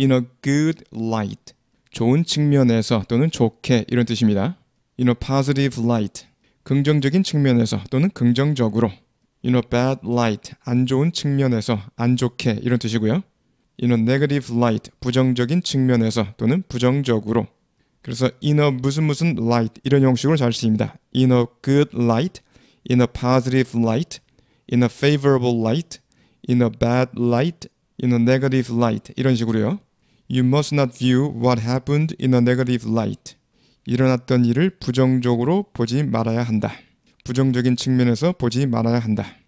in a good light. 좋은 측면에서 또는 좋게 이런 뜻입니다. in a positive light. 긍정적인 측면에서 또는 긍정적으로. in a bad light. 안 좋은 측면에서 안 좋게 이런 뜻이고요. in a negative light. 부정적인 측면에서 또는 부정적으로. 그래서 in a 무슨 무슨 light 이런 형식으로 잘 쓰입니다. in a good light, in a positive light, in a favorable light, in a bad light, in a negative light 이런 식으로요. You must not view what happened in a negative light. 일어났던 일을 부정적으로 보지 말아야 한다. 부정적인 측면에서 보지 말아야 한다.